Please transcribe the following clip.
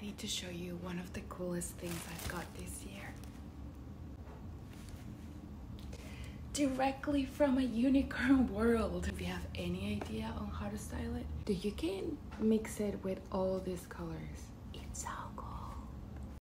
I need to show you one of the coolest things I've got this year. Directly from a unicorn world. If you have any idea on how to style it, you can mix it with all these colors.